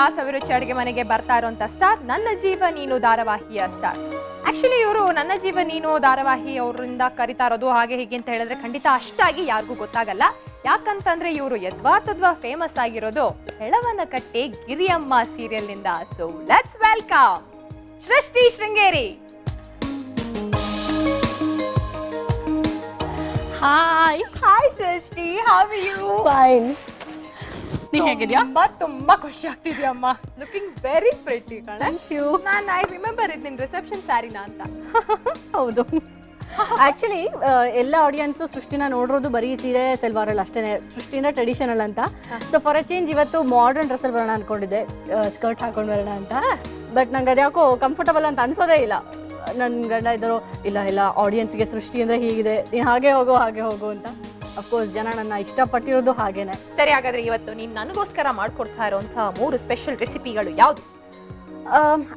Stars ಅಭಿರುಚಿ ಅಡುಗೆ ಮನೆಗೆ ಬರ್ತಾ ಇರುವಂತ ಸ್ಟಾರ್ ನನ್ನ ಜೀವ ನೀನು ಧಾರಾವಾಹಿಯ ಸ್ಟಾರ್ ಆಕ್ಚುಲಿ ಇವರು ನನ್ನ ಜೀವ ನೀನು ಧಾರಾವಾಹಿ ಅವರಿಂದ ಕರಿತಾ ಇರೋದು ಹಾಗೆ ಹೀಗೆ ಅಂತ ಹೇಳಿದ್ರೆ ಖಂಡಿತ ಅಷ್ಟಾಗಿ ಯಾರಿಗೂ ಗೊತ್ತಾಗಲ್ಲ. ಯಾಕಂತಂದ್ರೆ ಇವರು ಯದ್ವಾ ತದ್ವಾ ಫೇಮಸ್ ಆಗಿರೋದು Helavana Katte Giriyamma ಸೀರಿಯಲ್ನಿಂದ so let's welcome Srishti Sringeri. Hi hi ಸೃಷ್ಟಿ. ಹಾವ್ ಯು ಫೈನ್ ನೀ ಹೇಗಿದ್ಯಾ? ತುಂಬಾ ತುಂಬಾ ಖುಷಿ ಆಗ್ತಿದ್ಯಮ್ಮ ಲುಕಿಂಗ್ ವೆರಿ ಪ್ರಿಟಿ ಕಣ. ನಾನು ಐ ರಿಮೆಂಬರ್ ಇದ್ ನಿನ್ ರಿಸೆಪ್ಷನ್ ಸ್ಯಾರಿನ ಅಂತ. ಹೌದು. ಆಕ್ಚುಲಿ ಎಲ್ಲ ಆಡಿಯನ್ಸು ಸೃಷ್ಟಿನ ನೋಡಿರೋದು ಬರೀ ಸೀರೆ ಸೆಲ್ವಾರಲ್ಲಿ ಅಷ್ಟೇ ಸೃಷ್ಟಿನ ಟ್ರೆಡಿಷನಲ್ ಅಂತ. ಸೊ ಫಾರ್ ಅ ಚೇಂಜ್ ಇವತ್ತು ಮಾಡರ್ನ್ ಡ್ರೆಸ್ಸಲ್ಲಿ ಬರೋಣ ಅನ್ಕೊಂಡಿದ್ದೆ. ಸ್ಕರ್ಟ್ ಹಾಕೊಂಡು ಬರೋಣ ಅಂತ. ಬಟ್ ನಂಗೆ ಅದ್ಯಾಕೋ ಕಂಫರ್ಟಬಲ್ ಅಂತ ಅನ್ಸೋದೇ ಇಲ್ಲ. ನನ್ನ ಗಂಡ ಇದ್ದರು ಇಲ್ಲ ಇಲ್ಲ ಆಡಿಯನ್ಸ್ಗೆ ಸೃಷ್ಟಿ ಅಂದರೆ ಹೀಗಿದೆ. ನೀನು ಹಾಗೆ ಹೋಗೋ ಹಾಗೆ ಹೋಗು ಅಂತ. ಅಫ್ಕೋರ್ಸ್ ಜನ ನನ್ನ ಇಷ್ಟಪಟ್ಟಿರೋದು ಹಾಗೇನೆ. ಸರಿ ಹಾಗಾದ್ರೆ ಇವತ್ತು ನೀನ್ ನನಗೋಸ್ಕರ ಮಾಡ್ಕೊಡ್ತಾ ಇರುವಂತಹ ಮೂರು ಸ್ಪೆಷಲ್ ರೆಸಿಪಿಗಳು ಯಾವ್ದು?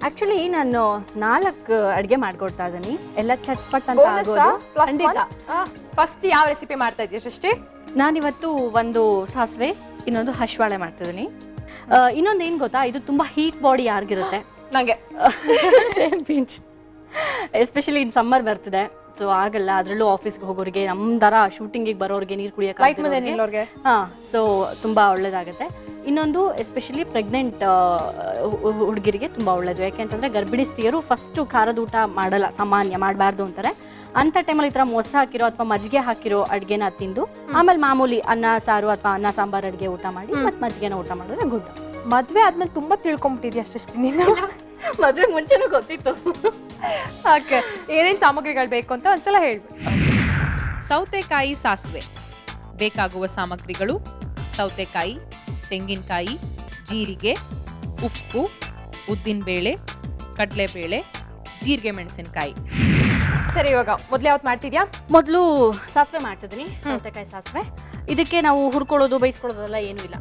ಆಕ್ಚುಲಿ ನಾನು ನಾಲ್ಕು ಅಡುಗೆ ಮಾಡ್ಕೊಡ್ತಾ ಇದ್ದೀನಿ. ಎಲ್ಲ ಚಟ್ಪಟ್ ಅಂತ ಆಗೋದು. ಖಂಡಿತ. ಫಸ್ಟ್ ಯಾವ ರೆಸಿಪಿ ಮಾಡ್ತಾ ಇದೀಯ ಸೃಷ್ಟಿ? ನಾನಿವತ್ತು ಒಂದು ಸಾಸಿವೆ ಇನ್ನೊಂದು ಹಶ್ವಾಳೆ ಇದೀನಿ ಇನ್ನೊಂದು ಏನು ಗೊತ್ತಾ? ಇದು ತುಂಬಾ ಹೀಟ್ ಬಾಡಿ ಯಾರಿಗಿರುತ್ತೆ? ನಂಗೆ. ಎಸ್ಪೆಷಲಿ ಇನ್ ಸಮ್ಮರ್ ಬರ್ತಿದೆ. ಸೊ ಆಗಲ್ಲ ಅದರಲ್ಲೂ ಆಫೀಸ್ಗೆ ಹೋಗೋರಿಗೆ ನಮ್ಮ ದರ ಶೂಟಿಂಗಿಗೆ ಬರೋರಿಗೆ ನೀರು ಲೈಟ್ ಮುಂದೆ ಕುಡಿಯೋಕೆ ನಿಲ್ಲೋರ್ಗೆ? ಹಾಂ ಸೊ ತುಂಬ ಒಳ್ಳೇದಾಗುತ್ತೆ. ಇನ್ನೊಂದು ಎಸ್ಪೆಷಲಿ ಪ್ರೆಗ್ನೆಂಟ್ ಹುಡುಗಿರಿಗೆ ತುಂಬ ಒಳ್ಳೇದು. ಯಾಕೆಂತಂದರೆ ಗರ್ಭಿಣಿ ಸ್ತ್ರೀಯರು ಫಸ್ಟು ಖಾರದ ಊಟ ಮಾಡಲ್ಲ ಸಾಮಾನ್ಯ ಮಾಡಬಾರ್ದು ಅಂತಾರೆ. ಅಂಥ ಟೈಮಲ್ಲಿ ಈ ಥರ ಮೊಸ ಹಾಕಿರೋ ಅಥವಾ ಮಜ್ಜಿಗೆ ಹಾಕಿರೋ ಅಡುಗೆನ ತಿಂದು ಆಮೇಲೆ ಮಾಮೂಲಿ ಅನ್ನ ಸಾರು ಅಥವಾ ಅನ್ನ ಸಾಂಬಾರು ಅಡುಗೆ ಊಟ ಮಾಡಿ ಮತ್ತೆ ಮಜ್ಜಿಗೆನ ಊಟ ಮಾಡಿದ್ರೆ ಗುಡ್ ಮದ್ವೆ ಆದ್ಮೇಲೆ ತುಂಬಾ ತಿಳ್ಕೊಂಬಿಟ್ಟಿದ್ಯಾ ಸೃಷ್ಟಿ ನೀನು ಮದುವೆ ಮುಂಚೆನೂ ಗೊತ್ತಿತ್ತು. ಓಕೆ ಏನೇನ್ ಸಾಮಗ್ರಿಗಳು ಬೇಕು ಅಂತ ಒಂದ್ಸಲ ಹೇಳ್ಬಿಡು. ಸೌತೆಕಾಯಿ ಸಾಸಿವೆ. ಬೇಕಾಗುವ ಸಾಮಗ್ರಿಗಳು ಸೌತೆಕಾಯಿ ತೆಂಗಿನಕಾಯಿ ಜೀರಿಗೆ ಉಪ್ಪು ಉದ್ದಿನಬೇಳೆ ಕಡಲೆಬೇಳೆ ಜೀರಿಗೆ ಮೆಣಸಿನಕಾಯಿ. ಸರಿ ಇವಾಗ ಮೊದ್ಲು ಯಾವತ್ತು ಮಾಡ್ತಿದ್ಯಾ? ಮೊದಲು ಸಾಸಿವೆ ಮಾಡ್ತಿದ್ದೀನಿ ಸೌತೆಕಾಯಿ ಸಾಸಿವೆ. ಇದಕ್ಕೆ ನಾವು ಹುರ್ಕೊಳ್ಳೋದು ಬೈಸ್ಕೊಳ್ಳೋದೆಲ್ಲ ಏನೂ ಇಲ್ಲ.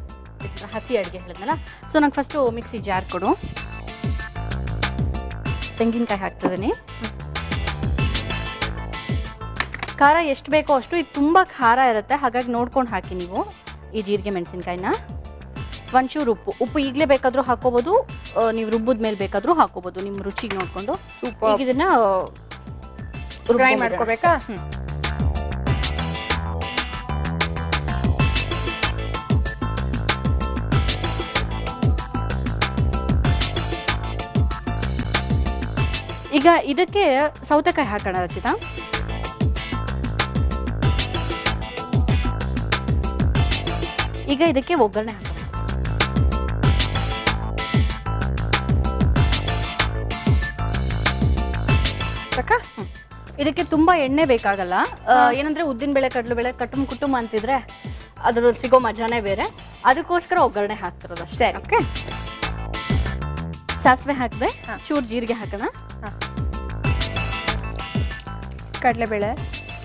ಹಸಿ ಅಡುಗೆ ಹೇಳಿದ್ನಲ್ಲ. ಸೊ ನಂಗೆ ಫಸ್ಟು ಮಿಕ್ಸಿ ಜಾರ್ ಕೊಡು. ತೆಂಗಿನಕಾಯಿ ಹಾಕ್ತಿದ್ದೀನಿ. ಖಾರ ಎಷ್ಟು ಬೇಕೋ ಅಷ್ಟು ಇದು ತುಂಬ ಖಾರ ಇರುತ್ತೆ. ಹಾಗಾಗಿ ನೋಡ್ಕೊಂಡು ಹಾಕಿ ನೀವು ಈ ಜೀರಿಗೆ ಮೆಣಸಿನ್ಕಾಯಿನ. ಒಂಚೂರು ಉಪ್ಪು ಉಪ್ಪು ಈಗಲೇ ಬೇಕಾದರೂ ಹಾಕೋಬೋದು ನೀವು ರುಬ್ಬದ ಮೇಲೆ ಬೇಕಾದರೂ ಹಾಕೋಬೋದು ನಿಮ್ಮ ರುಚಿಗೆ ನೋಡಿಕೊಂಡು ಈಗ ಇದನ್ನ ಮಾಡ್ಕೋಬೇಕಾ? ಹ್ಮ್. ಈಗ ಇದಕ್ಕೆ ಸೌತೆಕಾಯಿ ಹಾಕೋಣ ರಚಿತಾ. ಈಗ ಇದಕ್ಕೆ ಒಗ್ಗರಣೆ ಹಾಕೋಣ. ಇದಕ್ಕೆ ತುಂಬಾ ಎಣ್ಣೆ ಬೇಕಾಗಲ್ಲ. ಏನಂದ್ರೆ ಉದ್ದಿನ ಬೇಳೆ ಕಡಲೆ ಬೇಳೆ ಕಟ್ಟುಮ್ ಕುಟುಂಬ ಅಂತಿದ್ರೆ ಅದ್ರಲ್ಲಿ ಸಿಗೋ ಮಜಾನೇ ಬೇರೆ. ಅದಕ್ಕೋಸ್ಕರ ಒಗ್ಗರಣೆ ಹಾಕ್ತಿರೋದು ಅಷ್ಟೇ. ಓಕೆ? ಸಾಸಿವೆ ಹಾಕಿದೆ. ಚೂರು ಜೀರಿಗೆ ಹಾಕೋಣ. ಕಡಲೆಬೇಳೆ.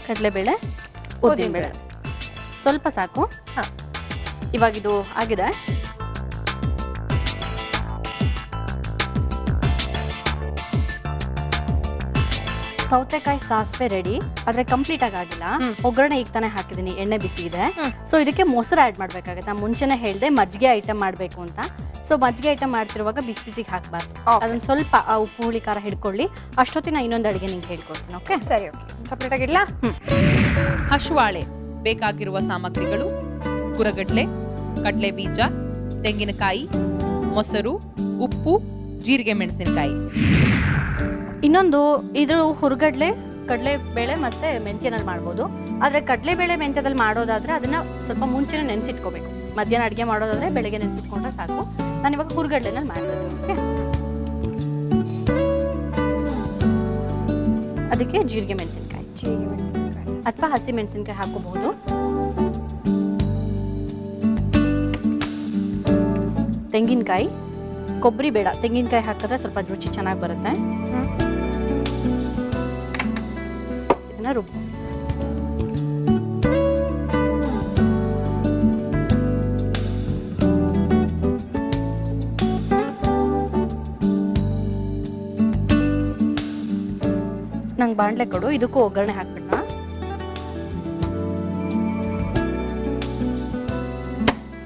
ಕಡಲೆಬೇಳೆ ಉದ್ದಿನ ಬೇಳೆ ಸ್ವಲ್ಪ ಸಾಕು. ಹಾಂ. ಇವಾಗಿದು ಆಗಿದೆ. ಸೌತೆಕಾಯಿ ಸಾಸಿವೆ ರೆಡಿ ಆದ್ರೆ ಕಂಪ್ಲೀಟ್ ಆಗಿ ಆಗಿಲ್ಲ. ಒಗ್ಗರಣೆ ಈಗ ತಾನೇ ಹಾಕಿದೀನಿ ಎಣ್ಣೆ ಬಿಸಿ ಇದೆ. ಸೊ ಇದಕ್ಕೆ ಮೊಸರು ಆ್ಯಡ್ ಮಾಡ್ಬೇಕಾಗತ್ತೆ. ನಾನು ಮುಂಚೆನೇ ಹೇಳಿದೆ ಮಜ್ಜಿಗೆ ಐಟಮ್ ಮಾಡಬೇಕು ಅಂತ. ಸೊ ಮಜ್ಜಿಗೆ ಐಟಮ್ ಮಾಡ್ತಿರುವಾಗ ಬಿಸಿ ಬಿಸಿಗೆ ಹಾಕಬಾರ್ದು. ಅದನ್ನ ಸ್ವಲ್ಪ ಆ ಉಪ್ಪು ಹುಳಿ ಖಾರ ಹಿಡ್ಕೊಳ್ಳಿ. ಅಷ್ಟೊತ್ತಿನ ಇನ್ನೊಂದು ಅಡುಗೆ ನಿಂಗೆ ಹೇಳ್ಕೊಡ್ತೀನಿ ಓಕೆ ಸರಿ ಓಕೆ ಸಪ್ರೇಟ್ ಆಗಿಡ್ಲಾ ಹಶ್ವಾಳೆ ಬೇಕಾಗಿರುವ ಸಾಮಗ್ರಿಗಳು ಕುರಗಡ್ಲೆ ಕಡಲೆ ಬೀಜ ತೆಂಗಿನಕಾಯಿ ಮೊಸರು ಉಪ್ಪು ಜೀರಿಗೆ ಮೆಣಸಿನಕಾಯಿ. ಇನ್ನೊಂದು ಇದು ಹುರ್ಗಡ್ಲೆ ಕಡಲೆ ಬೇಳೆ ಮತ್ತೆ ಮೆಂತ್ಯನಲ್ಲಿ ಮಾಡ್ಬೋದು. ಆದರೆ ಕಡಲೆ ಬೇಳೆ ಮೆಂತ್ಯದಲ್ಲಿ ಮಾಡೋದಾದ್ರೆ ಅದನ್ನ ಸ್ವಲ್ಪ ಮುಂಚೆನೆ ನೆನೆಸಿಟ್ಕೋಬೇಕು. ಮಧ್ಯಾಹ್ನ ಅಡುಗೆ ಮಾಡೋದಾದ್ರೆ ಬೆಳಗ್ಗೆ ನೆನೆಸಿಟ್ಕೊಂಡ್ರೆ ಸಾಕು. ನಾನು ಇವಾಗ ಹುರ್ಗಡ್ಲೆನಲ್ಲಿ ಮಾಡ್ತೀನಿ ಓಕೆ? ಅದಕ್ಕೆ ಜೀರಿಗೆ ಮೆಣಸಿನ್ಕಾಯಿ. ಜೀರಿಗೆ ಮೆಣಸಿನ್ಕಾಯಿ. ಅಥವಾ ಹಸಿ ಮೆಣಸಿನ್ಕಾಯಿ ಹಾಕೋಬಹುದು ತೆಂಗಿನಕಾಯಿ ಕೊಬ್ಬರಿ ಬೇಡ. ತೆಂಗಿನಕಾಯಿ ಹಾಕಿದ್ರೆ ಸ್ವಲ್ಪ ರುಚಿ ಚೆನ್ನಾಗಿ ಬರುತ್ತೆ. ಹ್ಮ್. ಇದನ್ನ ನಂಗೆ ಬಾಣಲೆ ಕೊಡು, ಇದಕ್ಕೂ ಒಗ್ಗರಣೆ ಹಾಕ್ಬಿಡೋಣ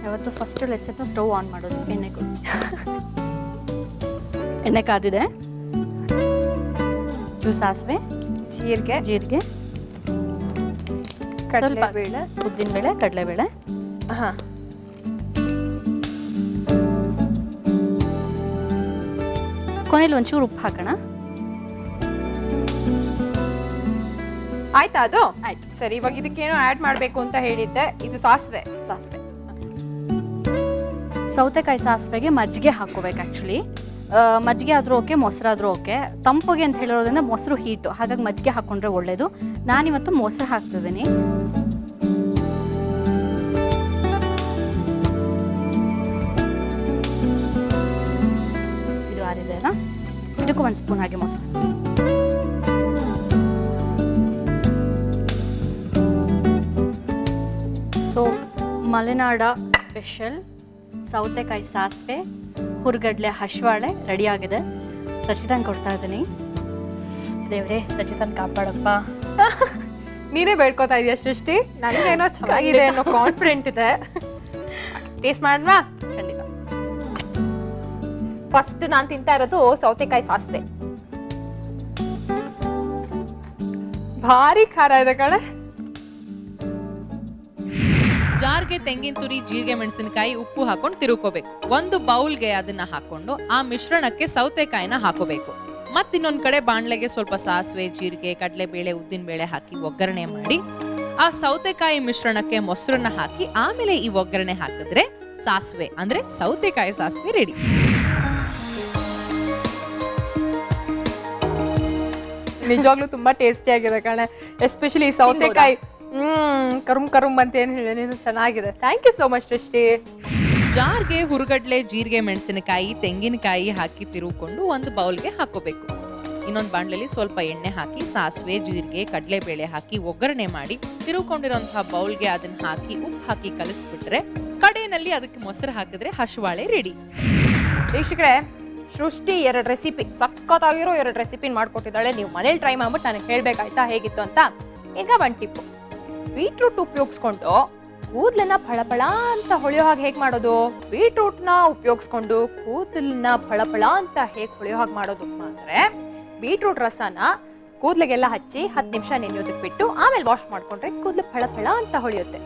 ಯಾವತ್ತು ಫಸ್ಟ್ ಲೆಸನ್ನು ಸ್ಟವ್ ಆನ್ ಮಾಡೋದು, ಎಣ್ಣೆ ಕೊಡಿ. ಎಣ್ಣೆ ಕಾದಿದೆ. ಜ್ಯೂಸ್ ಸಾಸಿವೆ ಜೀರಿಗೆ. ಜೀರಿಗೆ. ಕಡಲೆಬೇಳೆ. ಉದ್ದಿನಬೇಳೆ ಕಡಲೆಬೇಳೆ. ಹಾಂ. ಕೊನೆಯಲ್ಲಿ ಒಂಚೂರು ಉಪ್ಪು ಹಾಕೋಣ. ಆಯ್ತಾ ಅದು? ಆಯ್ತು. ಸರಿ ಇವಾಗ ಇದಕ್ಕೇನೋ ಆಡ್ ಮಾಡಬೇಕು ಅಂತ ಹೇಳಿದ್ದೆ. ಇದು ಸಾಸಿವೆ. ಸಾಸಿವೆ. ಸೌತೆಕಾಯಿ ಸಾಸಿವೆಗೆ ಮಜ್ಜಿಗೆ ಹಾಕೋಬೇಕು ಆ್ಯಕ್ಚುಲಿ ಮಜ್ಜಿಗೆ ಆದರೂ ಓಕೆ ಮೊಸರಾದರೂ ಓಕೆ. ತಂಪಗೆ ಅಂತ ಹೇಳಿರೋದ್ರಿಂದ ಮೊಸರು ಹೀಟು. ಹಾಗಾಗಿ ಮಜ್ಜಿಗೆ ಹಾಕ್ಕೊಂಡ್ರೆ ಒಳ್ಳೆಯದು ನಾನಿವತ್ತು ಮೊಸರು ಹಾಕ್ತಿದ್ದೀನಿ. ಇದು ಆರಿದೆ ಅಲ್ಲ? ಇದಕ್ಕೂ ಒಂದು ಸ್ಪೂನ್ ಹಾಗೆ ಮೊಸರು. ಸೊ ಮಲೆನಾಡ ಸ್ಪೆಷಲ್ ಸೌತೆಕಾಯಿ ಸಾಸಿವೆ ಹುರ್ಗಡ್ಲೆ ಹಶ್ವಾಳೆ ರೆಡಿ ಆಗಿದೆ ರಚಿತನ್ ಕೊಡ್ತಾ ಇದ್ದೀನಿ. ದೇವ್ರೆ ರಚಿತನ್ ಕಾಪಾಡಪ್ಪ. ನೀನೇ ಬೇಡ್ಕೋತಾ ಇದೀಯ ಸೃಷ್ಟಿ? ನನಗೇನೋ ಚೆನ್ನಾಗಿದೆ ಅನ್ನೋ ಕಾನ್ಫಿಡೆಂಟ್ ಇದೆ. ಟೇಸ್ಟ್ ಮಾಡ್ವಾ ಖಂಡಿತ. ಫಸ್ಟ್ ನಾನು ತಿಂತಾ ಇರೋದು ಸೌತೆಕಾಯಿ ಸಾಸಿವೆ. ಭಾರಿ ಖಾರ ಇದೆ ಕಣೆ. ಜಾರ್ಗೆ ತೆಂಗಿನ ತುರಿ, ಜೀರಿಗೆ ಮೆಣಸಿನಕಾಯಿ ಉಪ್ಪು ಹಾಕೊಂಡು ತಿರುಕೋಬೇಕು ಒಂದು ಬೌಲ್ಗೆ ಅದನ್ನ ಹಾಕೊಂಡು ಆ ಮಿಶ್ರಣಕ್ಕೆ ಸೌತೆಕಾಯಿನ ಹಾಕೋಬೇಕು. ಮತ್ತಿನ್ನೊಂದ್ ಕಡೆ ಬಾಣ್ಲೆಗೆ ಸ್ವಲ್ಪ ಸಾಸಿವೆ, ಜೀರಿಗೆ, ಕಡಲೆಬೇಳೆ, ಉದ್ದಿನ ಬೇಳೆ ಹಾಕಿ ಒಗ್ಗರಣೆ ಮಾಡಿ, ಆ ಸೌತೆಕಾಯಿ ಮಿಶ್ರಣಕ್ಕೆ ಮೊಸರನ್ನ ಹಾಕಿ ಆಮೇಲೆ ಈ ಒಗ್ಗರಣೆ ಹಾಕಿದ್ರೆ ಸಾಸಿವೆ, ಅಂದ್ರೆ ಸೌತೆಕಾಯಿ ಸಾಸಿವೆ ರೆಡಿ ನಿಜವಾಗ್ಲೂ ತುಂಬಾ ಟೇಸ್ಟಿ ಆಗಿದೆ ಕಣೆ. ಎಸ್ಪೆಷಲಿ ಸೌತೆಕಾಯಿ ಹ್ಮ್ ಕರುಮ್ ಕರುಮ್ ಅಂತ ಏನ್ ಹೇಳಿ ನೀನು ಚೆನ್ನಾಗಿದೆ. ಥ್ಯಾಂಕ್ ಯು ಸೋ ಮಚ್ ಸೃಷ್ಟಿ. ಜಾರ್ಗೆ ಹುರುಗಡ್ಲೆ ಜೀರಿಗೆ ಮೆಣಸಿನಕಾಯಿ ತೆಂಗಿನಕಾಯಿ ಹಾಕಿ ತಿರುಕೊಂಡು ಒಂದು ಬೌಲ್ಗೆ ಹಾಕೋಬೇಕು. ಇನ್ನೊಂದು ಬಾಣಲೆಯಲ್ಲಿ ಸ್ವಲ್ಪ ಎಣ್ಣೆ ಹಾಕಿ ಸಾಸಿವೆ ಜೀರಿಗೆ ಕಡಲೆಬೇಳೆ ಹಾಕಿ ಒಗ್ಗರಣೆ ಮಾಡಿ ತಿರುಕೊಂಡಿರೋಂತಹ ಬೌಲ್ಗೆ ಅದನ್ನ ಹಾಕಿ ಉಪ್ಪು ಹಾಕಿ ಕಲಿಸ್ಬಿಟ್ರೆ ಕಡೆಯಲ್ಲಿ ಅದಕ್ಕೆ ಮೊಸರು ಹಾಕಿದ್ರೆ ಹಸುವಾಳೆ ರೆಡಿ ವೀಕ್ಷಕರೇ ಸೃಷ್ಟಿ ಎರಡು ರೆಸಿಪಿ ಸಖತ್ತಾಗಿರೋ ಎರಡು ರೆಸಿಪಿ ಮಾಡ್ಕೊಟ್ಟಿದ್ದಾಳೆ. ನೀವು ಮನೇಲಿ ಟ್ರೈ ಮಾಡ್ಬಿಟ್ಟು ನನಗೆ ಹೇಳ್ಬೇಕಾಯ್ತಾ ಹೇಗಿತ್ತು ಅಂತ? ಈಗ ಒಂದು ಟಿಪ್ಪು ಬೀಟ್ರೂಟ್ ಉಪಯೋಗಿಸ್ಕೊಂಡು ಕೂದಲನ್ನ ಫಳಫಳ ಅಂತ ಹೊಳೆಯೋ ಹಾಗೆ ಹೇಗೆ ಮಾಡೋದು? ಬೀಟ್ರೂಟ್ನ ಉಪಯೋಗಿಸ್ಕೊಂಡು ಕೂದಲನ್ನ ಫಳಫಳ ಅಂತ ಹೇಗೆ ಹೊಳೆಯೋ ಹಾಗೆ ಮಾಡೋದು ಅಂದ್ರೆ ಬೀಟ್ರೂಟ್ ರಸನ ಕೂದಲಿಗೆಲ್ಲ ಹಚ್ಚಿ ಹತ್ತು ನಿಮಿಷ ನೆನೆಯೋದಕ್ಕೆ ಬಿಟ್ಟು ಆಮೇಲೆ ವಾಶ್ ಮಾಡ್ಕೊಂಡ್ರೆ ಕೂದಲು ಫಳಫಳ ಅಂತ ಹೊಳೆಯುತ್ತೆ.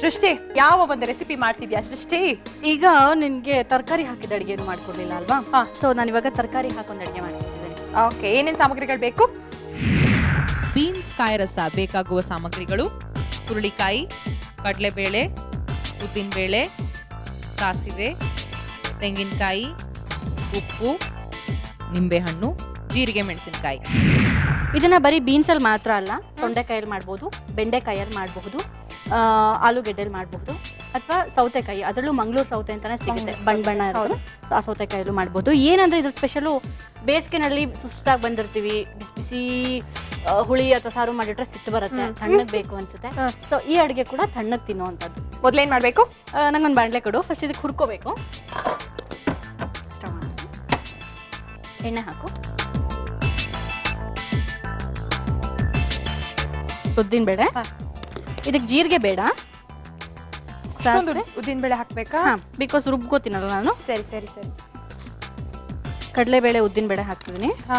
ಸೃಷ್ಟಿ ಯಾವ ಒಂದು ರೆಸಿಪಿ ಮಾಡ್ತಿದ್ಯಾ ಸೃಷ್ಟಿ? ಈಗ ನಿನ್ಗೆ ತರಕಾರಿ ಹಾಕಿದ ಅಡಿಗೆ ಮಾಡ್ಕೊಡ್ಲಿಲ್ಲ ಅಲ್ವಾ. ಸೊ ನಾನು ಇವಾಗ ತರಕಾರಿ ಹಾಕೊಂಡ್ ಅಡಿಗೆ ಮಾಡ್ತಿದ್ದೀನಿ. ಓಕೆ ಏನೇನು ಸಾಮಗ್ರಿಗಳು ಬೇಕು? ಬೀನ್ಸ್ ಕಾಯಿ ರಸ ಬೇಕಾಗುವ ಸಾಮಗ್ರಿಗಳು. ಹುರುಳಿಕಾಯಿ ಕಡಲೆಬೇಳೆ ಉದ್ದಿನಬೇಳೆ ಸಾಸಿವೆ ತೆಂಗಿನಕಾಯಿ ಉಪ್ಪು ನಿಂಬೆಹಣ್ಣು ಜೀರಿಗೆ ಮೆಣಸಿನಕಾಯಿ. ಇದನ್ನ ಬರೀ ಬೀನ್ಸಲ್ಲಿ ಮಾತ್ರ ಅಲ್ಲ ತೊಂಡೆಕಾಯಲ್ಲಿ ಮಾಡ್ಬೋದು ಬೆಂಡೆಕಾಯಲ್ಲಿ ಮಾಡಬಹುದು ಆಲೂಗೆಡ್ಡೆಲಿ ಮಾಡಬಹುದು ಅಥವಾ ಸೌತೆಕಾಯಿ ಅದರಲ್ಲೂ ಮಂಗಳೂರು ಸೌತೆ ಅಂತಾನೆ ಸಿಗುತ್ತೆ ಬಣ್ಣ ಬಣ್ಣ ಇರೋದು. ಆ ಸೌತೆಕಾಯಲ್ಲೂ ಮಾಡ್ಬೋದು. ಏನಂದ್ರೆ ಇದ್ರ ಸ್ಪೆಷಲು ಬೇಸಿಗೆನಲ್ಲಿ ಸುಸ್ತಾಗಿ ಬಂದಿರ್ತೀವಿ ಬಿಸಿ ಬಿಸಿ ಹುಳಿ ಅಥವಾ ಸಾರು ಮಾಡಿಟ್ರೆ ಸಿಟ್ಟು ಬರುತ್ತೆ. ತಣ್ಣಗ್ ಬೇಕು ಅನ್ಸುತ್ತೆ. ಸೊ ಈ ಅಡುಗೆ ಕೂಡ ತಣ್ಣಗೆ ತಿನ್ನುವಂಥದ್ದು. ಮೊದ್ಲೇನ್ ಮಾಡ್ಬೇಕು? ನಂಗೊಂದು ಬಾಂಡ್ಲೆ ಕೊಡು. ಫಸ್ಟ್ ಇದಕ್ಕೆ ಹುರ್ಕೋಬೇಕು. ಎಣ್ಣೆ ಹಾಕು. ಉದ್ದಿನ ಬೇಳೆ. ಇದಕ್ಕೆ ಜೀರಿಗೆ ಬೇಡ. ಉದ್ದಿನ ಬೇಳೆ ಹಾಕ್ಬೇಕಾ? ಬಿಕಾಸ್ ರುಬ್ಕೋತೀನಲ್ಲ ನಾನು. ಸರಿ ಸರಿ ಸರಿ. ಕಡಲೆಬೇಳೆ ಉದ್ದಿನ ಬೇಳೆ ಹಾಕ್ತಿದ್ದೀನಿ ಹಾ.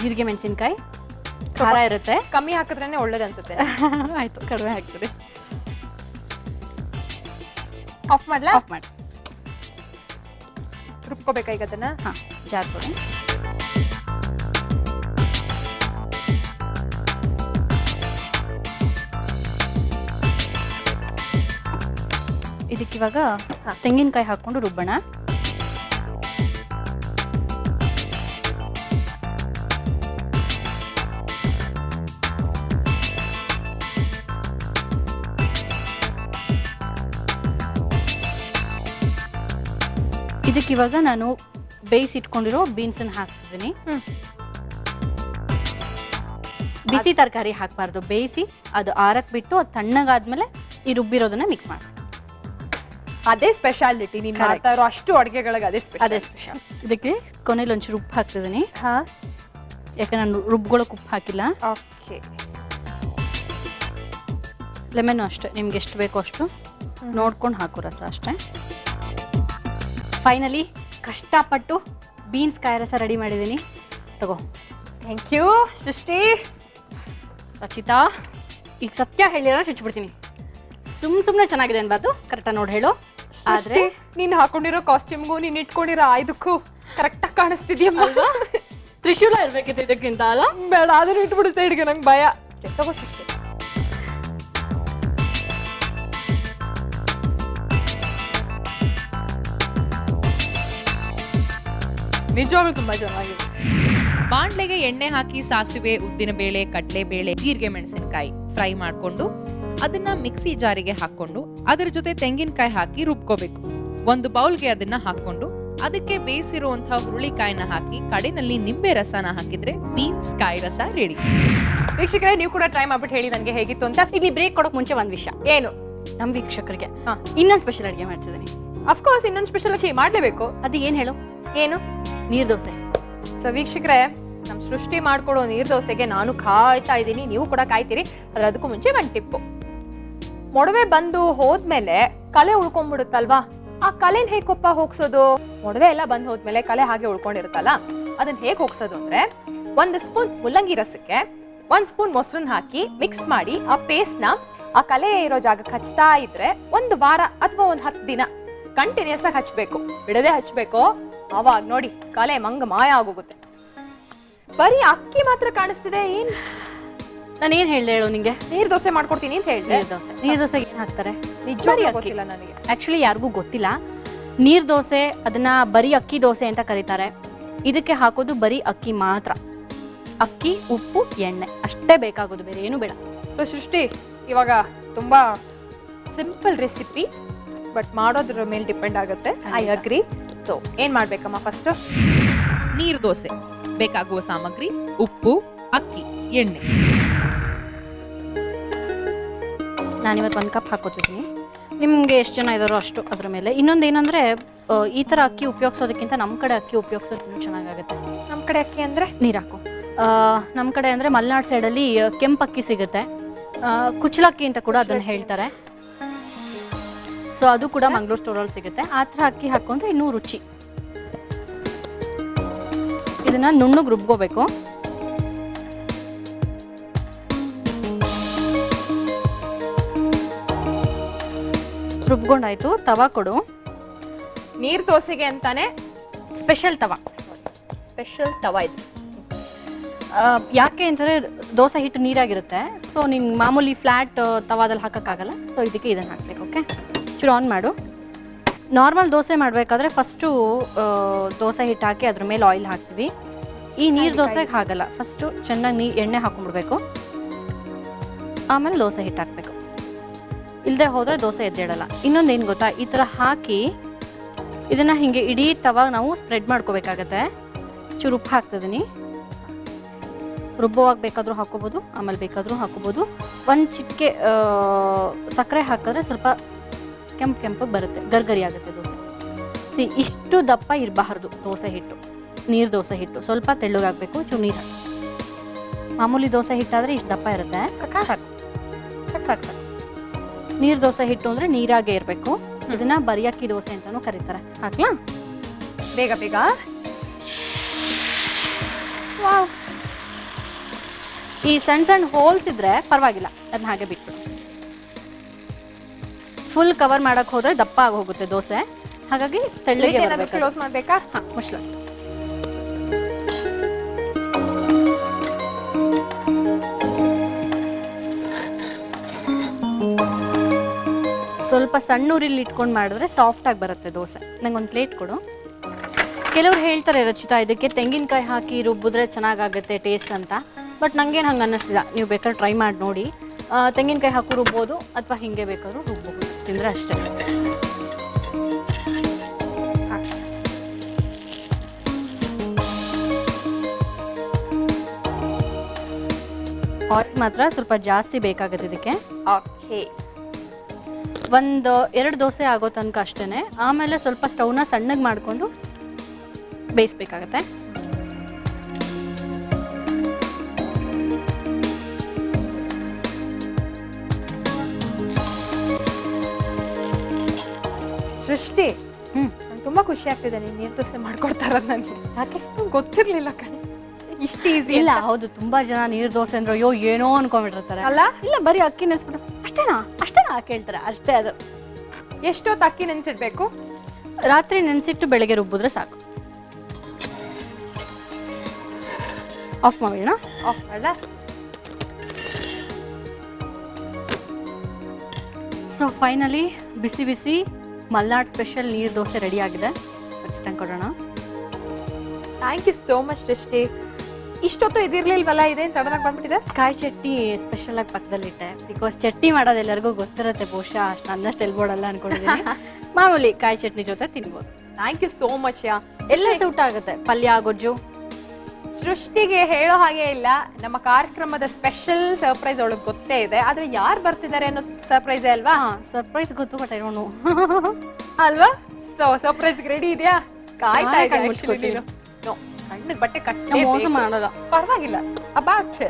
ಜೀರಿಗೆ ಮೆಣಸಿನ್ಕಾಯಿ. ಖಾರ ಇರುತ್ತೆ. ಕಮ್ಮಿ ಹಾಕಿದ್ರೇನೆ ಒಳ್ಳೇದು ಅನ್ಸುತ್ತೆ. ಆಯ್ತು ಕಡಿಮೆ ಹಾಕ್ತೀರಿ. ಆಫ್ ಮಾಡ್ಲಾ? ಆಫ್ ಮಾಡಿ. ರುಬ್ಕೋಬೇಕಾ ಈಗ ಅದನ್ನ? ಹಾ ಜಾರ್ ಕೊಡಿ ಇದಕ್ಕಿವಾಗ. ತೆಂಗಿನಕಾಯಿ ಹಾಕ್ಕೊಂಡು ರುಬ್ಬಣ. ಇದಕ್ಕಿವಾಗ ನಾನು ಬೇಯಿಸಿಟ್ಕೊಂಡಿರೋ ಬೀನ್ಸನ್ನು ಹಾಕ್ತಿದ್ದೀನಿ. ಹ್ಮ್. ಬಿಸಿ ತರಕಾರಿ ಹಾಕಬಾರ್ದು. ಬೇಯಿಸಿ ಅದು ಆರಕ್ ಬಿಟ್ಟು ಅದು ತಣ್ಣಗಾದ್ಮೇಲೆ ಈ ರುಬ್ಬಿರೋದನ್ನ ಮಿಕ್ಸ್ ಮಾಡಿ ಅದೇ ಸ್ಪೆಷಾಲಿಟಿ ನೀನ್ Correct. ಮಾಡ್ತಾ ಇರೋ ಅಷ್ಟು ಅಡುಗೆಗಳಿಗೆ ಅದೇ ಸ್ಪೆಷಲ್ ಅದೇ ಸ್ಪೆಷಲ್ ಇದಕ್ಕೆ ಕೊನೆಯಲ್ಲಿ ಒಂಚೂರು ಉಪ್ಪು ಹಾಕ್ತಿದ್ದೀನಿ. ಹಾ. ಯಾಕೆ ನಾನು ರುಬ್ಗೊಳಕ್ಕೆ ಉಪ್ಪು ಹಾಕಿಲ್ಲ. ಓಕೆ ಲೆಮನ್ನು ಅಷ್ಟೇ. ನಿಮ್ಗೆ ಎಷ್ಟು ಬೇಕೋ ಅಷ್ಟು ನೋಡ್ಕೊಂಡು ಹಾಕು ರಸ ಅಷ್ಟೇ. ಫೈನಲಿ ಕಷ್ಟಪಟ್ಟು ಬೀನ್ಸ್ ಕಾಯಿ ರಸ ರೆಡಿ ಮಾಡಿದ್ದೀನಿ. ತಗೋ. ಥ್ಯಾಂಕ್ ಯು ಸೃಷ್ಟಿ. ರಚಿತಾ ಈಗ ಸತ್ಯ ಹೇಳಿರ ಚುಚ್ಚಿಬಿಡ್ತೀನಿ. ಸುಮ್ ಸುಮ್ಮನೆ ಚೆನ್ನಾಗಿದೆ ಅನ್ಬಾರ್ದು ಕರೆಕ್ಟಾಗಿ ನೋಡಿ ಹೇಳು. ಆದ್ರೆ ನೀನು ಹಾಕೊಂಡಿರೋ ಕಾಸ್ಟ್ಯೂಮ್ಗೂ ನೀನ್ ಇಟ್ಕೊಂಡಿರೋ ಆಯುಧಕ್ಕೂ ಕರೆಕ್ಟಾಗಿ ಕಾಣಿಸ್ತಿದ್ಯಮ್ಮ. ತ್ರಿಶೂಲ ಇರ್ಬೇಕಿತ್ತು ಇದಕ್ಕಿಂತ ಅಲ್ಲ ಬೇಡ ಅದನ್ನ ಇಟ್ಬಿಡು ಸೈಡ್ಗೆ ನಂಗೆ ಭಯ. ತಗೋ ನಿಜವಾಗ್ಲೂ ತುಂಬಾ ಚೆನ್ನಾಗಿದೆ. ಬಾಂಡ್ಲೆಗೆ ಎಣ್ಣೆ ಹಾಕಿ ಸಾಸಿವೆ ಉದ್ದಿನಬೇಳೆ ಕಡಲೆಬೇಳೆ ಜೀರಿಗೆ ಮೆಣಸಿನಕಾಯಿ ಫ್ರೈ ಮಾಡ್ಕೊಂಡು ಅದನ್ನ ಮಿಕ್ಸಿ ಜಾರಿಗೆ ಹಾಕೊಂಡು ಅದರ ಜೊತೆ ತೆಂಗಿನಕಾಯಿ ಹಾಕಿ ರುಬ್ಕೋಬೇಕು. ಒಂದು ಬೌಲ್ಗೆ ಅದನ್ನ ಹಾಕೊಂಡು ಅದಕ್ಕೆ ಬೇಯಿಸಿರುವಂತಹ ಹುರುಳಿಕಾಯಿನ ಹಾಕಿ ಕಡೆಯಲ್ಲಿ ನಿಂಬೆ ರಸನ ಹಾಕಿದ್ರೆ ಬೀನ್ಸ್ ಕಾಯಿ ರಸ ರೆಡಿ. ವೀಕ್ಷಕರೇ ನೀವು ಕೂಡ ಟ್ರೈ ಮಾಡ್ಬಿಟ್ಟು ಹೇಳಿ ನನಗೆ ಹೇಗಿತ್ತು ಅಂತ. ಇಲ್ಲಿ ನೀವು ಬ್ರೇಕ್ ಕೊಡೋಕೆ ಮುಂಚೆ ಒಂದು ವಿಷಯ. ಏನು? ನಮ್ಮ ವೀಕ್ಷಕರಿಗೆ. ಹಾ. ಇನ್ನೊಂದು ಸ್ಪೆಷಲ್ ಅಡುಗೆ ಮಾಡ್ತಿದ್ದೀನಿ. ಅಫ್ಕೋರ್ಸ್ ಇನ್ನೊಂದು ಸ್ಪೆಷಲ್ ಅಡುಗೆ ಮಾಡಲೇಬೇಕು. ಅದು ಏನು ಹೇಳು? ಏನು? ನೀರ್ದೋಸೆ ಸೊ ವೀಕ್ಷಕರೇ ನಮ್ ಸೃಷ್ಟಿ ಮಾಡ್ಕೊಡೋ ನೀರ್ ದೋಸೆಗೆ ನಾನು ಕಾಯ್ತಾ ಇದ್ದೀನಿ. ನೀವು ಕೂಡ ಕಾಯ್ತೀರಿ. ಆದ್ರೆ ಅದಕ್ಕೂ ಮುಂಚೆ ಒಂದ್ ಟಿಪ್ಪು. ಮೊಡವೆ ಬಂದು ಹೋದ್ಮೇಲೆ ಕಲೆ ಉಳ್ಕೊಂಡ್ಬಿಡುತ್ತಲ್ವಾ? ಆ ಕಲೆನ್ ಹೇಗ್ ಕೊಪ್ಪ ಹೋಗ್ಸೋದು? ಮೊಡವೆ ಎಲ್ಲ ಬಂದ್ ಹೋದ್ಮೇಲೆ ಕಲೆ ಹಾಗೆ ಉಳ್ಕೊಂಡಿರುತ್ತಲ್ಲ? ಅದನ್ನ ಹೇಗ್ ಹೋಗ್ಸೋದು ಅಂದ್ರೆ, ಒಂದು ಸ್ಪೂನ್ ಮುಲ್ಲಂಗಿ ರಸಕ್ಕೆ ಒಂದ್ ಸ್ಪೂನ್ ಮೊಸರನ್ನ ಹಾಕಿ ಮಿಕ್ಸ್ ಮಾಡಿ ಆ ಪೇಸ್ಟ್ನ ಆ ಕಲೆ ಇರೋ ಜಾಗಕ್ಕೆ ಹಚ್ತಾ ಇದ್ರೆ ಒಂದು ವಾರ ಅಥವಾ ಒಂದ್ ಹತ್ತು ದಿನ ಕಂಟಿನ್ಯೂಸ್ ಆಗಿ ಹಚ್ಬೇಕು. ಬಿಡದೆ ಹಚ್ಬೇಕು? ಅವಾಗ ನೋಡಿ ಕಲೆ ಮಂಗ ಮಾಯ ಆಗೋಗುತ್ತೆ. ಬರೀ ಅಕ್ಕಿ ಮಾತ್ರ ಕಾಣಿಸ್ತಿದೆ ಏನ್? ನಾನು ಏನ್ ಹೇಳ್ದೆ ಹೇಳು ನಿಂಗೆ? ನೀರ್ ದೋಸೆ ಮಾಡ್ಕೊಡ್ತೀನಿ ಅಂತ ಹೇಳಿದೆ. ನೀರ್ ದೋಸೆ. ನೀರ್ ದೋಸೆಗೆ ಏನು ಹಾಕ್ತಾರೆ? ಆಕ್ಚುಲಿ ಗೊತ್ತಿಲ್ಲ ನನಗೆ. ಆ್ಯಕ್ಚುಲಿ ಯಾರಿಗೂ ಗೊತ್ತಿಲ್ಲ. ನೀರ್ ದೋಸೆ ಅದನ್ನ ಬರೀ ಅಕ್ಕಿ ದೋಸೆ ಅಂತ ಕರೀತಾರೆ. ಇದಕ್ಕೆ ಹಾಕೋದು ಬರೀ ಅಕ್ಕಿ ಮಾತ್ರ. ಅಕ್ಕಿ ಉಪ್ಪು ಎಣ್ಣೆ. ಅಷ್ಟೇ ಬೇಕಾಗೋದು ಬೇರೆ ಏನು ಬೇಡ. ಸೊ ಸೃಷ್ಟಿ ಇವಾಗ ತುಂಬಾ ಸಿಂಪಲ್ ರೆಸಿಪಿ ಬಟ್ ಮಾಡೋದ್ರ ಮೇಲೆ ಡಿಪೆಂಡ್ ಆಗುತ್ತೆ. ಐ. ಅಗ್ರಿ ಸೊ ಏನ್ ಮಾಡ್ಬೇಕಮ್ಮ ಫಸ್ಟ್ ನೀರು ದೋಸೆ. ಬೇಕಾಗುವ ಸಾಮಗ್ರಿ ಉಪ್ಪು ಅಕ್ಕಿ ಎಣ್ಣೆ. ನಾನಿವತ್ತು ಒಂದು ಕಪ್ ಹಾಕೋತಿದ್ದೀನಿ. ನಿಮಗೆ ಎಷ್ಟು ಜನ ಇದ್ದಾರೋ ಅಷ್ಟು ಅದ್ರ ಮೇಲೆ. ಇನ್ನೊಂದು ಏನಂದರೆ ಈ ಥರ ಅಕ್ಕಿ ಉಪಯೋಗಿಸೋದಕ್ಕಿಂತ ನಮ್ಮ ಕಡೆ ಅಕ್ಕಿ ಉಪಯೋಗಿಸೋದು ಇನ್ನೂ ಚೆನ್ನಾಗಾಗುತ್ತೆ. ನಮ್ಮ ಕಡೆ ಅಕ್ಕಿ ಅಂದ್ರೆ? ನೀರು ಹಾಕು. ನಮ್ಮ ಕಡೆ ಅಂದರೆ ಮಲೆನಾಡು ಸೈಡಲ್ಲಿ ಕೆಂಪು ಅಕ್ಕಿ ಸಿಗುತ್ತೆ. ಕುಚಲಕ್ಕಿ ಕುಚ್ಚಲಕ್ಕಿ ಅಂತ ಕೂಡ ಅದನ್ನು ಹೇಳ್ತಾರೆ. ಸೊ ಅದು ಕೂಡ ಮಂಗಳೂರು ಸ್ಟೋರಲ್ಲಿ ಸಿಗುತ್ತೆ. ಆ ಥರ ಅಕ್ಕಿ ಹಾಕೊಂಡ್ರೆ ಇನ್ನೂ ರುಚಿ. ಇದನ್ನ ನುಣ್ಣಗೆ ರುಬ್ಕೋಬೇಕು. ರುಬ್ಕೊಂಡಾಯ್ತು. ತವಾ ಕೊಡು. ನೀರ್ ದೋಸೆಗೆ ಅಂತಾನೆ? ಸ್ಪೆಷಲ್ ತವಾ. ಸ್ಪೆಷಲ್ ತವಾ ಇದು. ಆ, ಯಾಕೆ ಅಂತಂದರೆ ದೋಸೆ ಹಿಟ್ಟು ನೀರಾಗಿರುತ್ತೆ. ಸೊ ನಿನ್ ಮಾಮೂಲಿ ಫ್ಲ್ಯಾಟ್ ತವಾದಲ್ಲಿ ಹಾಕೋಕ್ಕಾಗಲ್ಲ. ಸೊ ಇದಕ್ಕೆ ಇದನ್ನು ಹಾಕ್ಬೇಕು. ಚೂರು ಆನ್ ಮಾಡು. ನಾರ್ಮಲ್ ದೋಸೆ ಮಾಡಬೇಕಾದ್ರೆ ಫಸ್ಟು ದೋಸೆ ಹಿಟ್ಟು ಹಾಕಿ ಅದ್ರ ಮೇಲೆ ಆಯಿಲ್ ಹಾಕ್ತೀವಿ. ಈ ನೀರು ದೋಸೆಗೆ ಹಾಗಲ್ಲ. ಫಸ್ಟು ಚೆನ್ನಾಗಿ ನೀ ಎಣ್ಣೆ ಹಾಕೊಂಡ್ಬಿಡ್ಬೇಕು. ಆಮೇಲೆ ದೋಸೆ ಹಿಟ್ಟು ಹಾಕಬೇಕು. ಇಲ್ಲದೆ ಹೋದರೆ ದೋಸೆ ಎದ್ದೇಳಲ್ಲ. ಇನ್ನೊಂದು ಏನು ಗೊತ್ತಾ? ಈ ಥರ ಹಾಕಿ ಇದನ್ನು ಹೀಗೆ ಇಡೀ ತವಾಗ ನಾವು ಸ್ಪ್ರೆಡ್ ಮಾಡ್ಕೋಬೇಕಾಗತ್ತೆ. ಚೂರು ಉಪ್ಪು ಹಾಕ್ತಿದ್ದೀನಿ ರುಬ್ಬುವಾಗ ಬೇಕಾದರೂ ಹಾಕೋಬೋದು ಆಮೇಲೆ ಬೇಕಾದರೂ ಹಾಕೋಬೋದು ಒಂದು ಚಿಟಿಕೆ ಸಕ್ಕರೆ ಹಾಕಿದ್ರೆ ಸ್ವಲ್ಪ ಕೆಂಪು ಕೆಂಪಗೆ ಬರುತ್ತೆ ಗರ್ಗರಿ ಆಗುತ್ತೆ ದೋಸೆ. ಸಿ ಇಷ್ಟು ದಪ್ಪ ಇರಬಾರ್ದು ದೋಸೆ ಹಿಟ್ಟು ನೀರು ದೋಸೆ ಹಿಟ್ಟು. ಸ್ವಲ್ಪ ತೆಳ್ಳಗಾಗಬೇಕು ಚೂರು ನೀರು. ಮಾಮೂಲಿ ದೋಸೆ ಹಿಟ್ಟಾದರೆ ಇಷ್ಟು ದಪ್ಪ ಇರುತ್ತೆ. ಸಾಕು? ಸಾಕು. ಸಾಕು ಸಾಕು ಸಾಕು. ನೀರು ದೋಸೆ ಹಿಟ್ಟು ಅಂದರೆ ನೀರಾಗೆ ಇರಬೇಕು. ಇದನ್ನ ಬರಿಯಕ್ಕಿ ದೋಸೆ ಅಂತಲೂ ಕರೀತಾರೆ. ಹಾಕ್ಲಾ? ಬೇಗ ಬೇಗ. ಈ ಸಣ್ಣ ಸಣ್ಣ ಹೋಲ್ಸ್ ಇದ್ರೆ ಪರವಾಗಿಲ್ಲ. ಅದನ್ನ ಹಾಗೆ ಬಿಟ್ಬಿಡು ಫುಲ್ ಕವರ್ ಮಾಡಕ್ ಹೋದ್ರೆ ದಪ್ಪ ಆಗಿ ಹೋಗುತ್ತೆ ದೋಸೆ. ಹಾಗಾಗಿ ತೆಳ್ಳಗೆ ಏನಾದ್ರು ಕ್ಲೋಸ್ ಮಾಡ್ಬೇಕಾ? ಹಾ ಮುಚ್ಚಲ ಸ್ವಲ್ಪ ಸಣ್ಣ ಉರಿಲಿ ಇಟ್ಕೊಂಡು ಮಾಡಿದ್ರೆ ಸಾಫ್ಟ್ ಆಗಿ ಬರುತ್ತೆ ದೋಸೆ. ನಂಗೆ ಒಂದು ಪ್ಲೇಟ್ ಕೊಡು. ಕೆಲವ್ರು ಹೇಳ್ತಾರೆ ರಚಿತಾ ಇದಕ್ಕೆ ತೆಂಗಿನಕಾಯಿ ಹಾಕಿ ರುಬ್ಬಿದ್ರೆ ಚೆನ್ನಾಗಾಗುತ್ತೆ ಟೇಸ್ಟ್ ಅಂತ. ಬಟ್ ನಂಗೇನು ಹಂಗೆ ಅನ್ನಿಸ್ತಿಲ್ಲ. ನೀವು ಬೇಕಾದ್ರೆ ಟ್ರೈ ಮಾಡಿ ನೋಡಿ. ತೆಂಗಿನಕಾಯಿ ಹಾಕು ರುಬ್ಬೋದು ಅಥವಾ ಹಿಂಗೆ ಬೇಕಾದ್ರೂ ರುಬ್ಬೋದು. ತಿಂದರೆ ಅಷ್ಟೇ. ಆಯಿಲ್ ಮಾತ್ರ ಸ್ವಲ್ಪ ಜಾಸ್ತಿ ಬೇಕಾಗುತ್ತೆ ಇದಕ್ಕೆ. ಓಕೆ ಒಂದು ಎರಡು ದೋಸೆ ಆಗೋ ತನಕ ಅಷ್ಟೇ ಆಮೇಲೆ ಸ್ವಲ್ಪ ಸ್ಟವ್ನ ಸಣ್ಣಗೆ ಮಾಡಿಕೊಂಡು ಬೇಯಿಸ್ಬೇಕಾಗತ್ತೆ. ಸೃಷ್ಟಿ. ಹ್ಞೂ ನಂಗೆ ತುಂಬಾ ಖುಷಿ ಆಗ್ತಿದೆ ನೀನು ನೀರ್ ದೋಸೆ ಮಾಡ್ಕೊಡ್ತಾರ ನನಗೆ ಯಾಕೆ? ಗೊತ್ತಿರಲಿಲ್ಲ ಗೊತ್ತಿರ್ಲಿಲ್ಲ ಕಣೆ. ಇಷ್ಟು ಈಸಿ ಇಲ್ಲ ಹೌದು ತುಂಬಾ ಜನ ನೀರ್ ದೋಸೆ ಅಂದ್ರೆ ಅಯ್ಯೋ ಏನೋ ಅನ್ಕೊಂಡ್ಬಿಟ್ಟಿರ್ತಾರೆ. ಅಲ್ಲ? ಇಲ್ಲ ಬರೀ ಅಕ್ಕಿ ನೆನ್ಸ್ಬಿಟ್ಟು ಅಷ್ಟೇನಾ? ಅಷ್ಟೇನಾ ಕೇಳ್ತಾರೆ ಅಷ್ಟೇ ಅದು. ಎಷ್ಟೊತ್ತು ಅಕ್ಕಿ ನೆನ್ಸಿಡ್ಬೇಕು? ರಾತ್ರಿ ನೆನ್ಸಿಟ್ಟು ಬೆಳಗ್ಗೆ ರುಬ್ಬಿದ್ರೆ ಸಾಕು. ಆಫ್ ಮಾಡೋಣ ಆಫ್ ಮಾಡ ಸೊ ಫೈನಲಿ ಬಿಸಿ ಬಿಸಿ ಮಲ್ನಾಡ್ ಸ್ಪೆಷಲ್ ನೀರು ದೋಸೆ ರೆಡಿ ಆಗಿದೆ. ಖಚಿತ ಕೊಡೋಣ. ಥ್ಯಾಂಕ್ ಯು ಸೋ ಮಚ್ ಸೃಷ್ಟಿ ಇಷ್ಟೊತ್ತು ಇದಿರ್ಲಿಲ್ವಲ್ಲ ಇದೇನು ಸಡನ್ ಆಗಿ ಬಂದ್ಬಿಟ್ಟಿದೆ? ಕಾಯಿ ಚಟ್ನಿ ಸ್ಪೆಷಲ್ ಆಗಿ ಪಕ್ಕದಲ್ಲಿಟ್ಟೆ ಬಿಕಾಸ್ ಚಟ್ನಿ ಮಾಡೋದು ಎಲ್ಲರಿಗೂ ಗೊತ್ತಿರುತ್ತೆ ಬಹುಶಃ ಅಷ್ಟು ನನ್ನಷ್ಟು ಎಲ್ಬೋಡಲ್ಲ ಅನ್ಕೊಂಡಿದ್ದೀನಿ ಮಾಮೂಲಿ ಕಾಯಿ ಚಟ್ನಿ ಜೊತೆ ತಿನ್ಬೋದು. Thank you so much ya. ಎಲ್ಲ ಸೂಟ್ ಆಗುತ್ತೆ. ಪಲ್ಯ ಗೊಜ್ಜು. ಸೃಷ್ಟಿಗೆ ಹೇಳೋ ಹಾಗೆ ಇಲ್ಲ. ನಮ್ಮ ಕಾರ್ಯಕ್ರಮದ ಸ್ಪೆಷಲ್ ಸರ್ಪ್ರೈಸ್ ಅವಳಿಗೆ ಗೊತ್ತೇ ಇದೆ. ಆದ್ರೆ ಯಾರು ಬರ್ತಿದ್ದಾರೆ ಅನ್ನೋ ಸರ್ಪ್ರೈಸ್ ಅಲ್ವಾ? ಹಾ ಸರ್ಪ್ರೈಸ್ ಗೊತ್ತು ಬಟ್ ಅಲ್ವಾ? ಸೊ ಸರ್ಪ್ರೈಸ್ ರೆಡಿ ಇದೆಯಾ? ಕಾಯ್ತಾ ಇದ್ದೀನಿ ಕಣ್ಣಿಗೆ ಬಟ್ಟೆ ಕಟ್ಟ ಮೋಸ ಮಾಡೋದ. ಮಾಡಲ್ಲ ಪರವಾಗಿಲ್ಲ ಅಬಾಟ್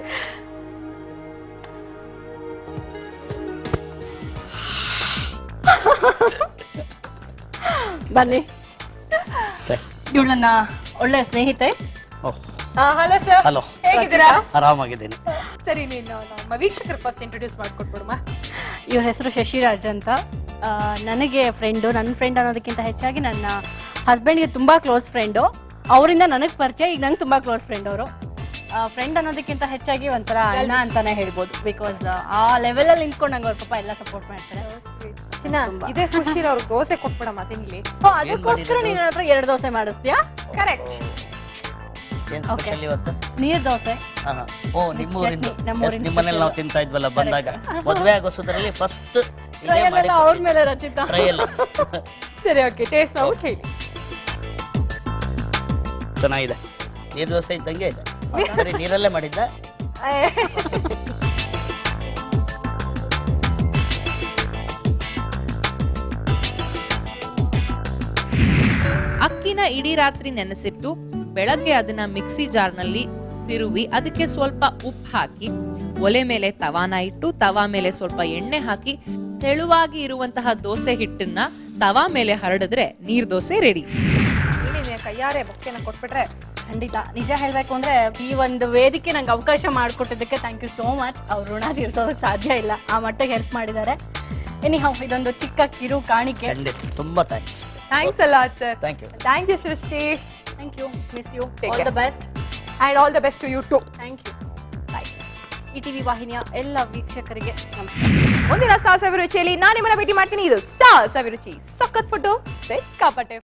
ಬನ್ನಿ. ಇವಳನ್ನ ಒಳ್ಳೆ ಸ್ನೇಹಿತೆ. ಹಲೋ ಸರ್ ಹಲೋ ಹೇಗಿದ್ದೀರಾ? ಆರಾಮಾಗಿದ್ದೀನಿ. ಸರಿ ನೀನು ನಮ್ಮ ವೀಕ್ಷಕರ ಫಸ್ಟ್ ಇಂಟ್ರೊಡ್ಯೂಸ್ ಮಾಡ್ಕೊಟ್ಬಿಡಮ್ಮ ಇವ್ರ ಹೆಸರು ಶಶಿರಾಜ್ ಅಂತ. ಆ, ನನಗೆ ಫ್ರೆಂಡು ನನ್ನ ಫ್ರೆಂಡ್ ಅನ್ನೋದಕ್ಕಿಂತ ಹೆಚ್ಚಾಗಿ ನನ್ನ ಹಸ್ಬೆಂಡ್ಗೆ ತುಂಬಾ ಕ್ಲೋಸ್ ಫ್ರೆಂಡು ಅವರಿಂದ ನನಗೆ ಪರಿಚಯ ಈಗ ನಂಗೆ ತುಂಬಾ ಕ್ಲೋಸ್ ಫ್ರೆಂಡ್ ಅವರು. ಫ್ರೆಂಡ್ ಅನ್ನೋದಕ್ಕಿಂತ ಹೆಚ್ಚಾಗಿ ಒಂಥರ ಅಣ್ಣ ಅಂತಾನೆ ಹೇಳ್ಬೋದು. ಬಿಕಾಸ್ ಆ ಲೆವೆಲಲ್ಲಿ ನಿಂತ್ಕೊಂಡು ನಂಗೆ ಅವ್ರ ಪಾಪ ಎಲ್ಲ ಸಪೋರ್ಟ್ ಮಾಡ್ತಾರೆ. ಚಿನ್ನ ತುಂಬಾ. ಇದೇ ಖುಷಿ ಅವ್ರಿಗೆ ದೋಸೆ ಕೊಟ್ಬಿಡಮ್ಮ ತಿನ್ಲಿ. ಓ, ಅದಕ್ಕೋಸ್ಕರ ನೀನು ಹತ್ರ ಎರಡು ದೋಸೆ ಮಾಡಿಸ್ತೀಯಾ? ಕರೆಕ್ಟ್ ಏನ್ Okay. ಸ್ಪೆಷಲ್ ಇವತ್ತು. ನೀರ್ ದೋಸೆ? ಹಾ, ಹಾ. ಓ ನಿಮ್ಮೂರಿಂದ ಚಟ್ನಿ, ನಮ್ಮೂರಿನ ನಿಮ್ಮ ಮನೇಲಿ ನಾವು ತಿಂತಾ ಇದ್ವಲ್ಲ ಬಂದಾಗ. ಮದುವೆ ಆಗೋಸೋದ್ರಲ್ಲಿ ಫಸ್ಟ್ ಇದೇ ಟ್ರಯಲ್ ಮಾಡಿ ಎಲ್ಲ ಅವ್ರ ಮೇಲೆ ರಚಿತಾ. ಟ್ರಯಲ್ ಸರಿ ಓಕೆ ಟೇಸ್ಟ್ ನಾವು ಹೇಳಿ ಚೆನ್ನಾಗಿದೆ. ನೀರು ದೋಸೆ ಇದ್ದಂಗೆ ಇದೆ. ಬರೀ ನೀರಲ್ಲೇ ಮಾಡಿದ್ದ. ಅಕ್ಕಿನ ಇಡೀ ರಾತ್ರಿ ನೆನೆಸಿಟ್ಟು ಬೆಳಗ್ಗೆ ಅದನ್ನ ಮಿಕ್ಸಿ ಜಾರ್ನಲ್ಲಿ ತಿರುವಿ ಅದಕ್ಕೆ ಸ್ವಲ್ಪ ಉಪ್ಪು ಹಾಕಿ ಒಲೆ ಮೇಲೆ ತವಾನ ಇಟ್ಟು ತವಾ ಮೇಲೆ ಸ್ವಲ್ಪ ಎಣ್ಣೆ ಹಾಕಿ ತೆಳುವಾಗಿ ಇರುವಂತಹ ದೋಸೆ ಹಿಟ್ಟನ್ನ ತವಾ ಮೇಲೆ ಹರಡಿದ್ರೆ ನೀರ್ ದೋಸೆ ರೆಡಿ ಕೈಯಾರೆ ಬೊಕ್ಕೆನ ಕೊಟ್ಬಿಟ್ರೆ ಖಂಡಿತ. ನಿಜ ಹೇಳ್ಬೇಕು ಅಂದ್ರೆ ಈ ಒಂದು ವೇದಿಕೆ ನಂಗೆ ಅವಕಾಶ ಮಾಡಿಕೊಟ್ಟಿದ್ದಕ್ಕೆ ಥ್ಯಾಂಕ್ ಯು ಸೋ ಮಚ್ ಅವ್ರ ಋಣ ತೀರ್ಸೋದಕ್ಕೆ ಸಾಧ್ಯ ಇಲ್ಲ. ಆ ಮಟ್ಟಿಗೆ ಹೆಲ್ಪ್ ಮಾಡಿದ್ದಾರೆ. ಎನಿಹೌ ಇದೊಂದು ಚಿಕ್ಕ ಕಿರು ಕಾಣಿಕೆ. ಖಂಡಿತ. ತುಂಬಾ ಥ್ಯಾಂಕ್ಸ್ ಥ್ಯಾಂಕ್ಸ್ ಅಲ್ಲ sir thank you thank you Srishti. Thank you. Miss you. Take all care. the best. And all the best to you too. Thank you. Bye. ಈ ಟಿವಿ ವಾಹಿನಿಯ ಎಲ್ಲ ವೀಕ್ಷಕರಿಗೆ ನಮಸ್ಕಾರ ಮುಂದಿನ ಸ್ಟಾರ್ ಸವಿರುಚಿಯಲ್ಲಿ ನಾನು ನಿಮ್ಮನ್ನ ಭೇಟಿ ಮಾಡ್ತೀನಿ ಇದು ಸ್ಟಾರ್ ಸವಿರುಚಿ ಸಖತ್ ಫುಡ್ ಕಾಪಟೆ